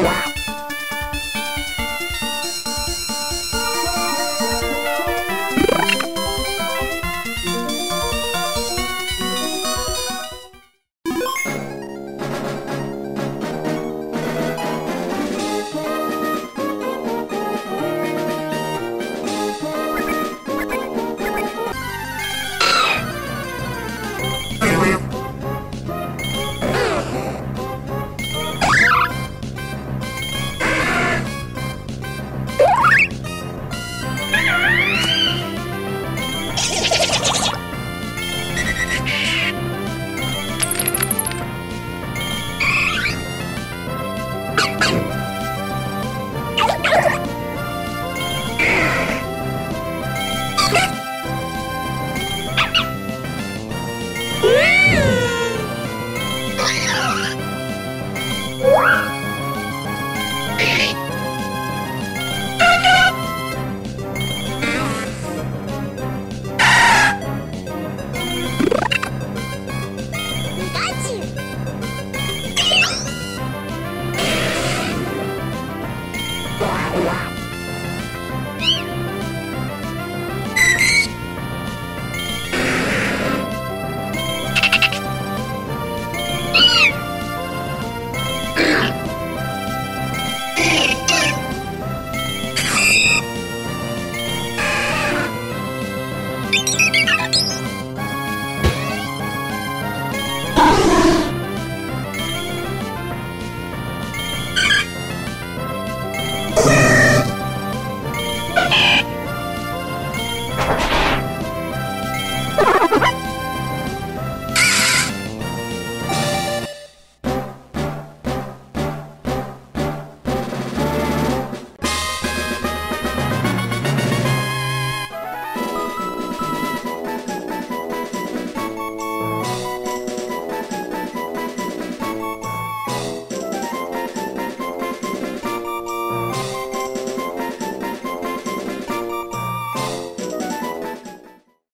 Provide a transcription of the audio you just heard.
Wow. あ! Wow.